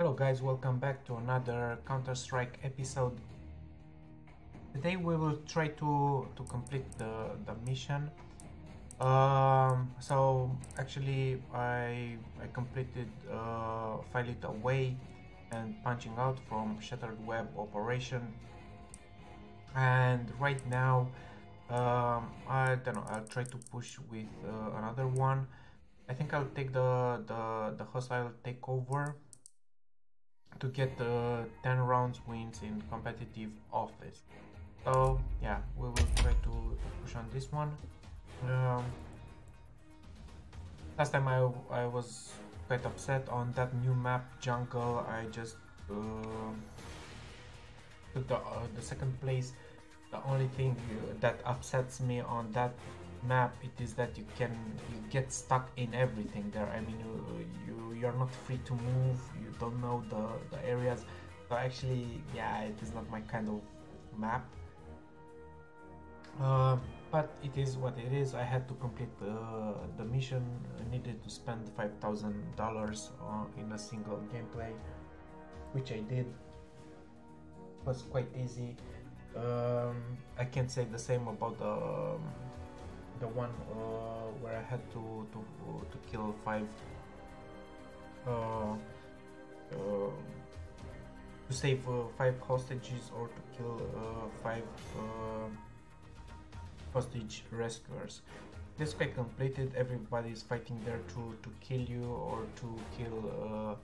Hello guys, welcome back to another Counter-Strike episode. Today we will try to, to complete the, the mission. Um, so actually I, I completed uh, File It Away and Punching Out from Shattered Web Operation. And right now, um, I don't know, I'll try to push with uh, another one. I think I'll take the, the, the hostile takeover to get the 10 rounds wins in competitive office. So yeah, we will try to, push on this one. Um, last time I, I was quite upset on that new map jungle. I just uh, took the, uh, the second place. The only thing uh, that upsets me on that map it is that you can you get stuck in everything there. I mean you, you you're not free to move you don't know the the areas. So actually yeah it is not my kind of map. Uh, but it is what it is. I had to complete the the mission. I needed to spend five thousand dollars in a single gameplay which i did. It was quite easy. Um, i can't say the same about the um, the one uh, where I had to to to kill five uh, uh, to save uh, five hostages or to kill uh, five hostage rescuers. This quite completed. Everybody is fighting there to to kill you or to kill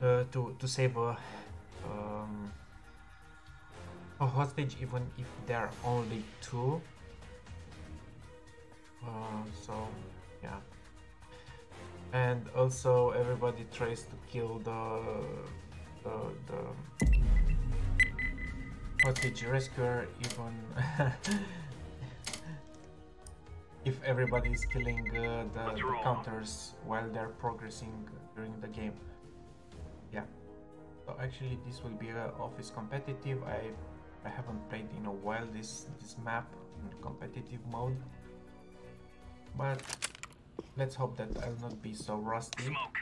to to save a. Um, a hostage even if there are only two uh, so yeah. And also everybody tries to kill the the, the hostage rescuer even if everybody is killing uh, the, the counters while they're progressing during the game. Yeah. So actually this will be office competitive. I i haven't played in a while this this map in competitive mode but let's hope that I'll not be so rusty. Smoke.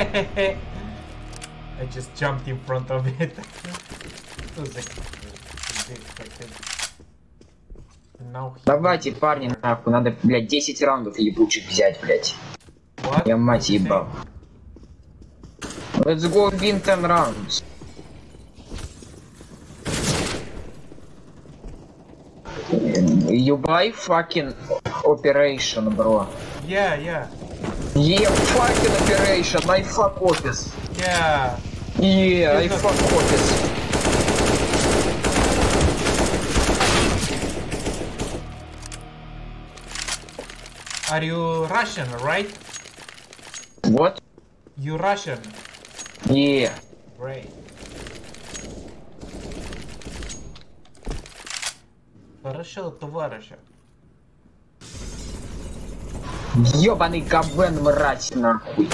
I just jumped in front of it. Давайте, парни, нахуй, надо, блядь, 10 раундов ебучих взять, блядь. What? Я мать ебал. Let's go win 10 rounds. You buy fucking operation, bro. Yeah, yeah. Yeah, fucking operation, I fuck office. Yeah. Yeah, I fuck office. Are you Russian, right? What? You Russian? Yeah. Great. Хорошо, товарища. Ёбаный говен, мразь, нахуй.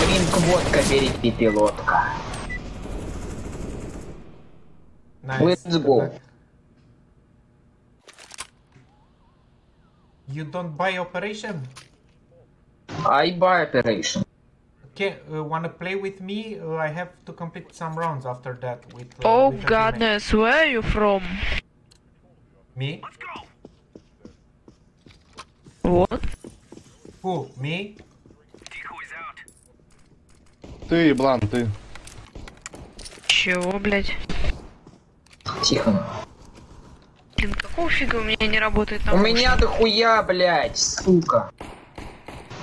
Дринк водка, бери пилотка. Nice. Let's go. You don't buy operation? I buy operation. Okay, uh, wanna play with me? Uh, I have to complete some rounds after that with. Uh, oh with goodness, where are you from? Me? What? Who? Me? Ты, еблан, ты. Чего, блять? Тихо. Блин, какого фига у меня не работает У меня дохуя, блять, сука.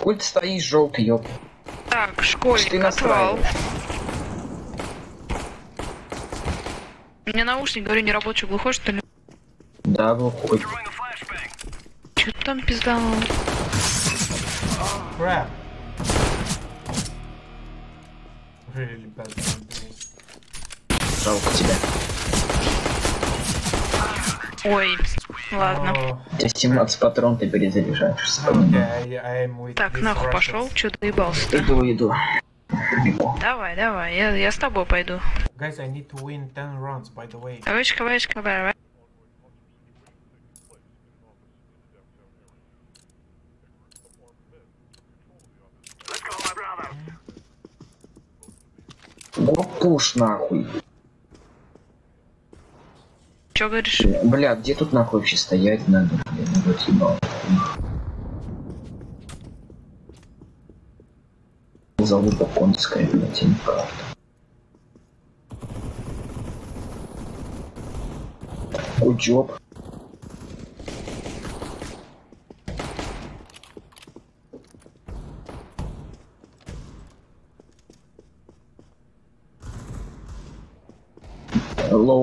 Хуй ты стоишь желтый, ёб. Так, школьник, ты отвал. У меня наушник, говорю, не работает, глухой что ли? Да, глухой. Что там пизданул? Crap. Really bad. Жалко тебя. Ой, ладно. У тебя 17 патрон, ты перезаряжаешь. okay, I, I'm with Так, нахуй пошел, что доебался-то? Иду, иду. Бегу. Давай, давай, я, я с тобой пойду. Guys, I need to win 10 rounds, by the way. Вышка, вышка, давай. Гопуш нахуй. Че говоришь? Бля, где тут нахуй вообще стоять надо? Ну вот ебал. Залупа конская, блядь, и неправда. Уджоп. Лоу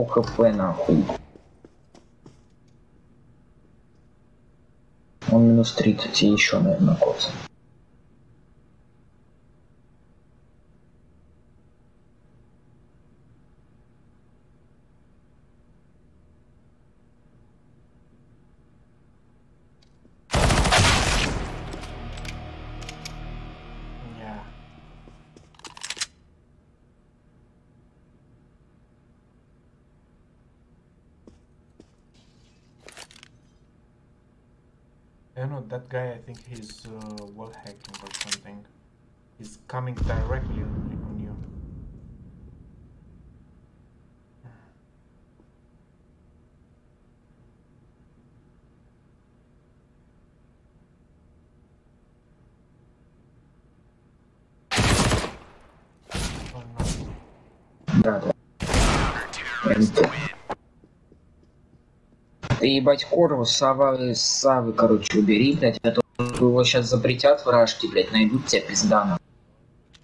хп нахуй. Он минус 30 и еще, наверное, коца. I don't know, that guy, I think he's uh, wall hacking or something. He's coming directly on, on Ты ебать Корву, Сава, Савы, короче, убери, блядь, а то его сейчас запретят в Рашке, блядь, найдут тебя пиздана.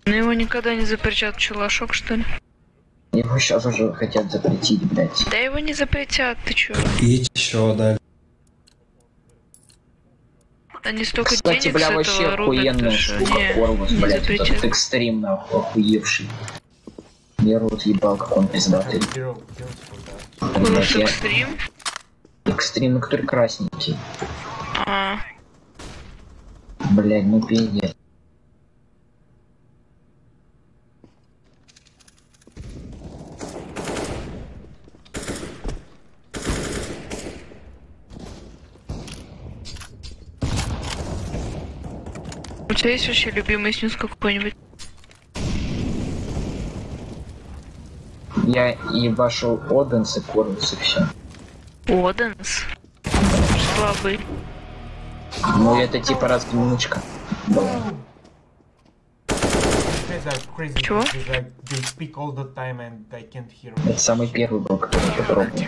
Ну его никогда не запретят, чулашок, что ли? Его сейчас уже хотят запретить, блядь. Да его не запретят, ты чё? И чё дальше? Они столько Кстати, денег бля, с вообще этого охуенная штука не, Корвус, не блядь, запретят. этот экстрим, нахуй, охуевший. Я рот ебал, как он пиздатый. Я- экстрим. Экстрим, ну который красненький. А, Блядь, ну пиздец. у тебя есть вообще любимый снюс какой-нибудь? Я ебашил Оденс и Корвус и все. Оденс. Слабый. Ну это типа разминочка. Чего? Это самый первый был, который я попробовал.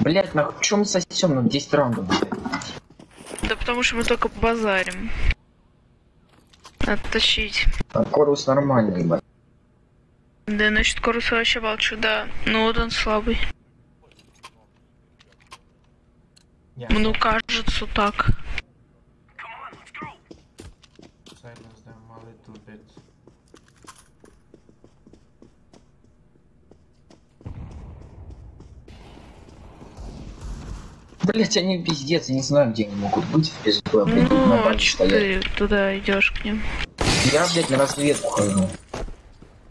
Блять, нахуй, чем мы сосем? Ну 10 раундов. Да потому что мы только базарим. Надо тащить. А Корвус нормальный, ебать. Да, значит, Корус вообще молчу, да. Ну вот он слабый. Yeah, Ну, кажется так. silence them a little bit. Блять, они пиздец, я не знаю, где они могут быть в пизду, а, блядь, тут на Ну, базе что стоять. ты туда идешь к ним? Я, блядь, на разведку хожу.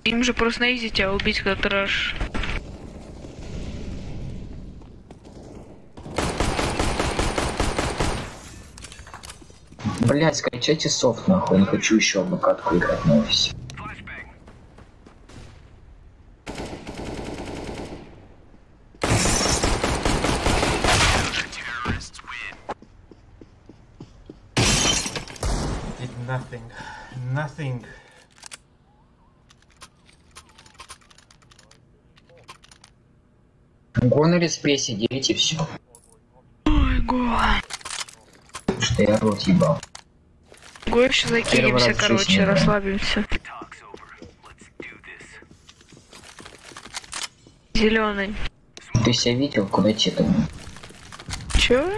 Им же просто на изи тебя убить, когда ты раш. Блять, скачайте софт, нахуй, не хочу еще в катку играть на офисе. Nothing. Nothing. Гон или спей сидеть и все. Ой, го. Что я рот ебал. Го еще закинемся, короче, расслабимся. Зеленый. Ты себя видел, куда идти там? Чё?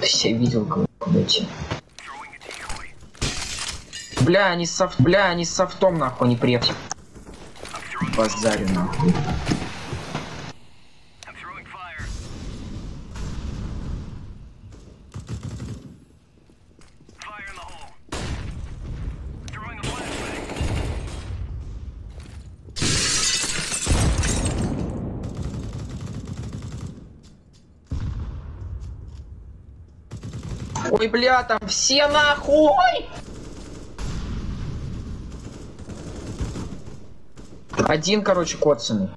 Ты себя видел, куда- куда идти? Бля, они софт, бля, они софтом нахуй не приехали. Базарю нахуй. Ой, бля, там все нахуй! Один, короче, коцаный.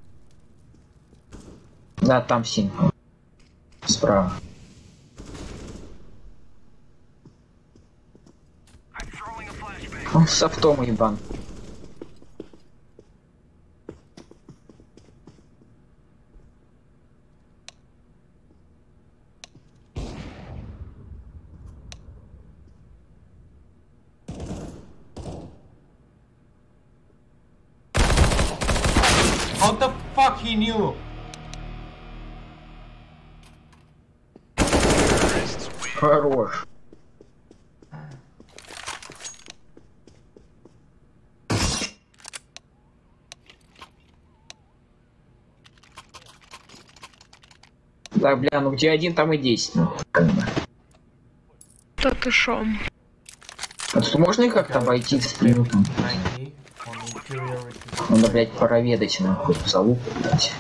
Да, там синь. Справа. Он с автом ебан. How the fuck he knew? Хорош. Да, бля, ну где один, там и десять. Ну, как бы. Та ти шо? А тут можно их как-то обойти с плюсом? 90 on inferiority. Надо, блядь, проведать нахуй залупу, блядь.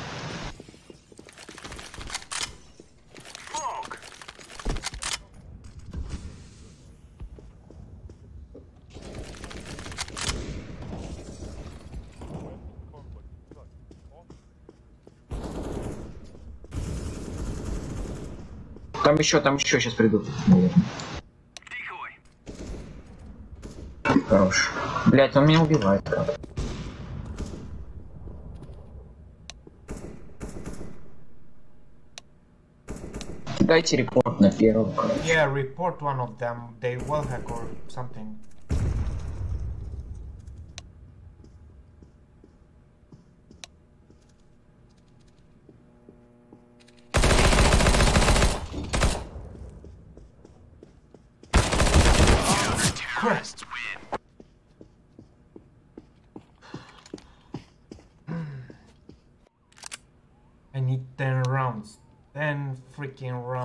Еще, там еще сейчас придут. наверное. Хорош. Блять, он меня убивает. Дайте репорт на первого. короче. Yeah, report one of them. They will hack or something.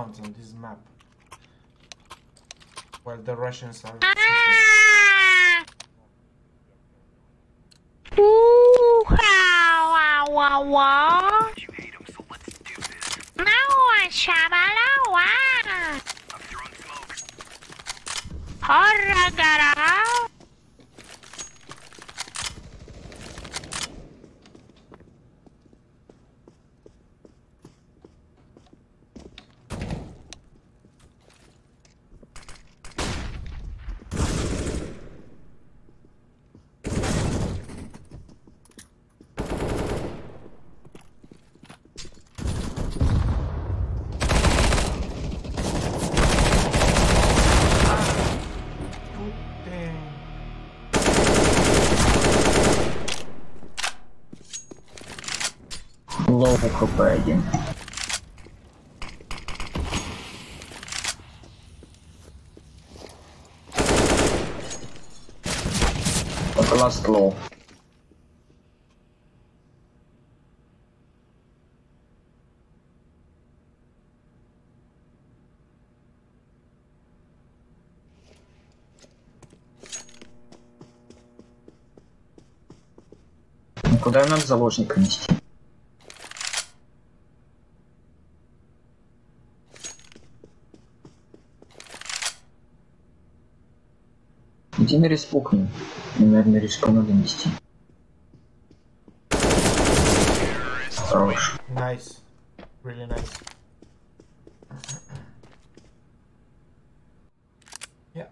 towns on this map where the Russians are. Ah! Ooh, wow, wow, wow. You hate him, so let's do this. No. I'm хп один. Last. Ну, Куда нам заложника нести? На респукну. Мне, наверное, риску надо нести. Хорош. Nice. Really nice. Yeah.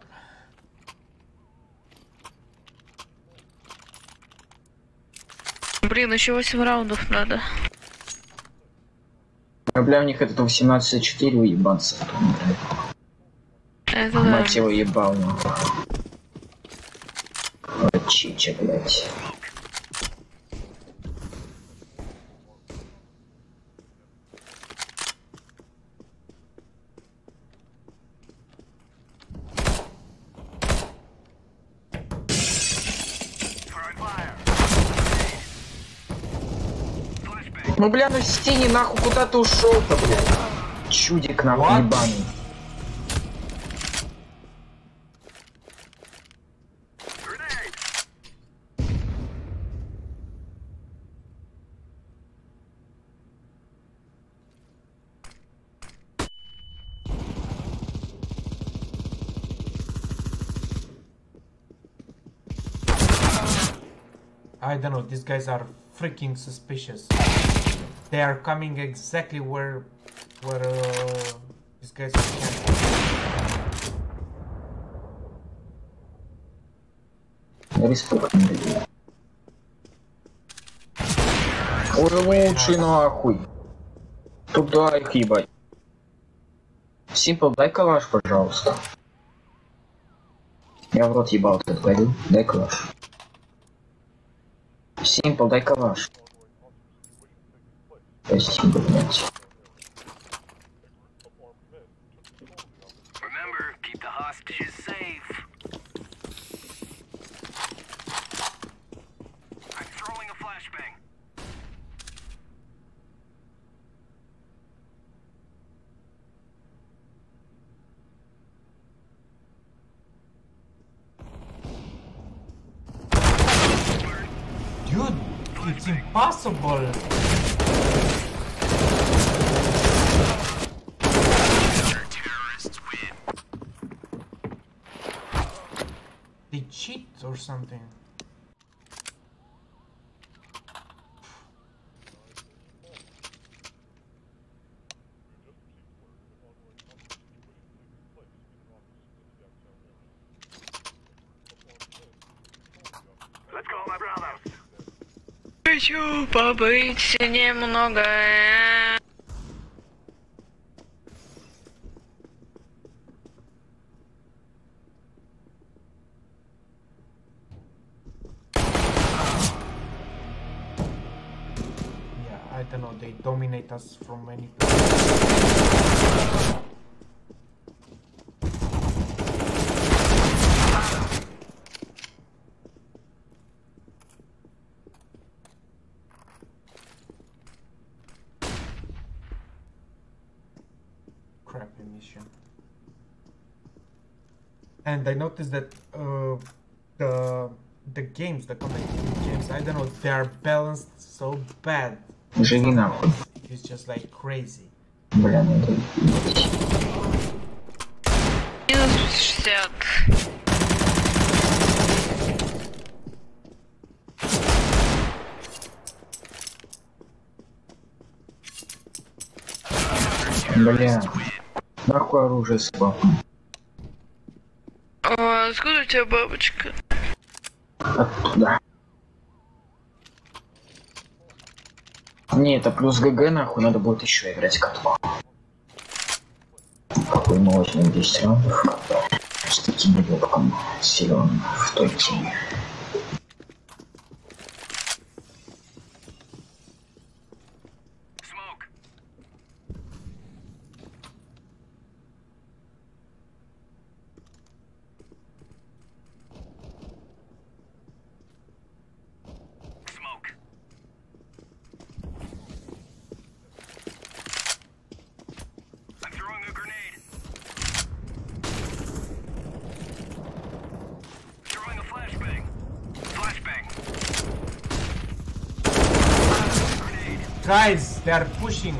Блин, еще 8 раундов надо. А, Бля, у них этот 18-4 уебанца. Это да. Мать его ебал. нахуй. Чича, блядь. Ну бля, ну стени нахуй куда ты ушел-то, блядь? Чудик What? ебаный. I don't know. These guys are freaking suspicious. They are coming exactly where where uh, these guys are camping. Республика. Ой, лучший нахуй. Туда их ебать. Симпл, дай калаш, пожалуйста. Я в рот ебал тут пойду. Дай калаш. Симпл, дай калаш. Remember, keep the hostages possible Хочу побыть немного. Yeah, I don't know. They dominate us from many. Crappy And I noticed that uh, the the games, the competitive games, I don't know, they are balanced so bad. Живи нахуй. It's just like crazy. Бля, ну это... Минус 60. Бля. Нахуй оружие собаку. О, откуда у тебя бабочка? Оттуда. Не, это плюс ГГ нахуй, надо будет еще играть котла. Какой мы возьмем 10 раундов с таким ебком силен в той теме. Guys, they are pushing.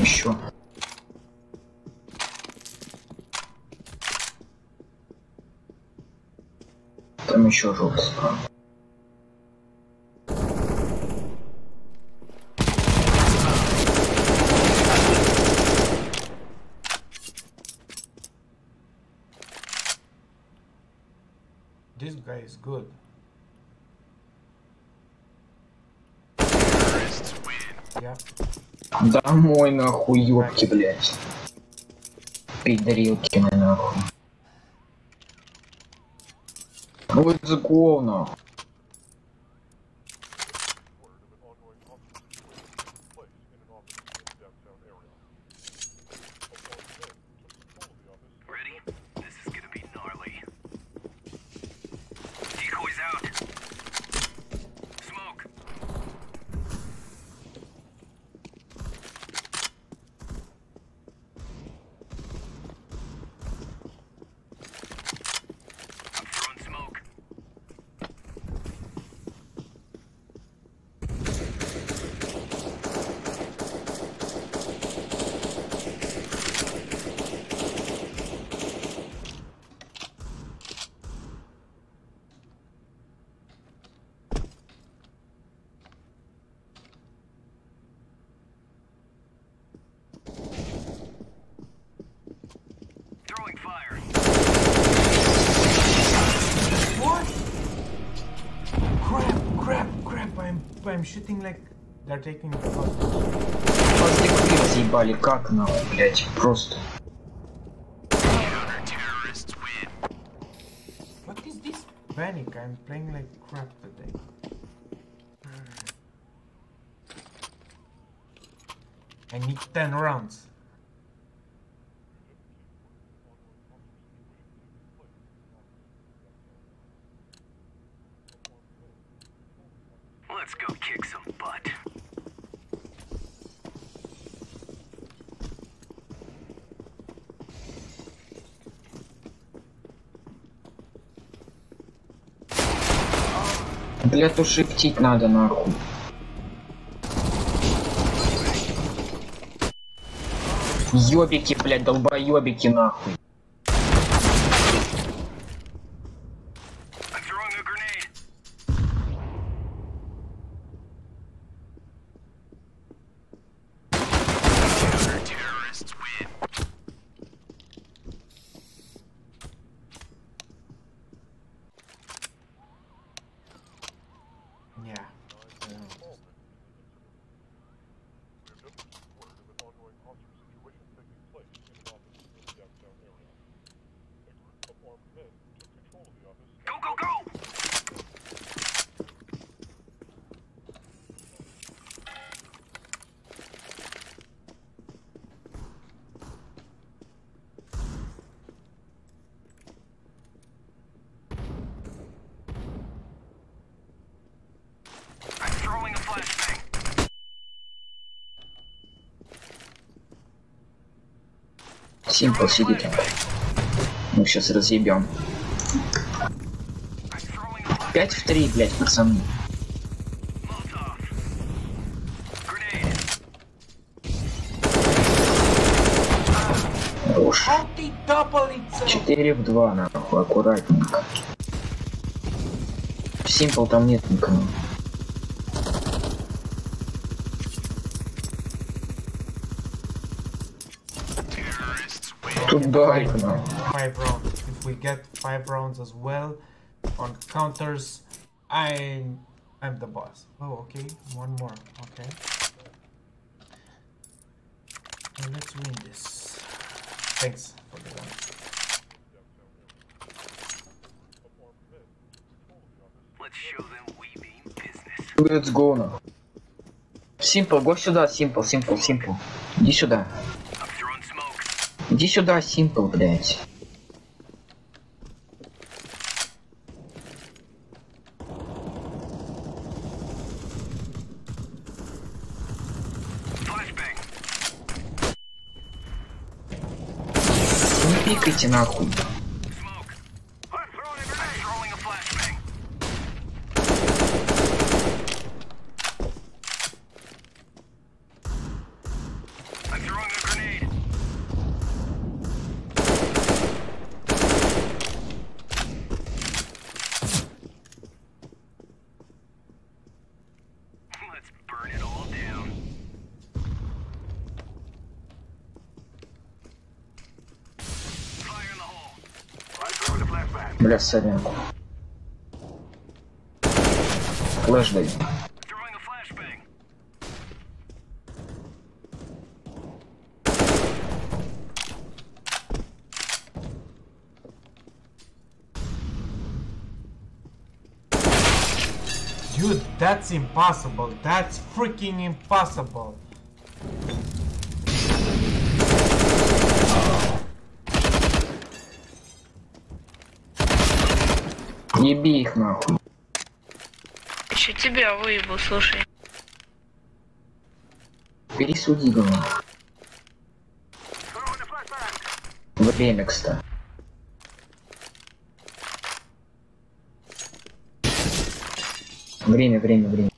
Еще. Там еще желтый справа. Is good. Yeah. Домой нахуй, ёбки, блядь. Пидорилкины нахуй. Let's go нахуй. shooting like they're taking the hostage. Вас дикури разъебали, как нахуй, блять, просто. What is this panic? I'm playing like crap today. I need 10 rounds. Let's go kick some butt. Блять, ушиптить надо нахуй. Ёбики, блять, долбоёбики нахуй. I'm throwing a grenade. Terrorists win. Yeah. Uh, Go, go, go! I'm throwing a flashbang. Симпл сидит там. Мы сейчас разъебем. I'm throwing a 5 в 3, блять, пацаны. Хорош. How they double it? 4 в 2, нахуй, аккуратненько. Симпл там нет никого. Тут дайка, нахуй. Five rounds. If we get five rounds as well on counters, I I'm the boss. Oh, okay. One more. Okay. Well, let's win this. Thanks for the one. Let's show them we mean business. Let's go, нахуй. Симпл, го сюда, Симпл, Симпл, Симпл. Иди сюда. Иди сюда, Симпл, блять. Не пикайте нахуй. Бля, сорян. Флэш дай. Throwing a flashbang. Dude, that's impossible. That's freaking impossible. Еби их нахуй. Еще тебя выебу, слушай. Пересуди, flashbang. Время, кстати. Время, время, время.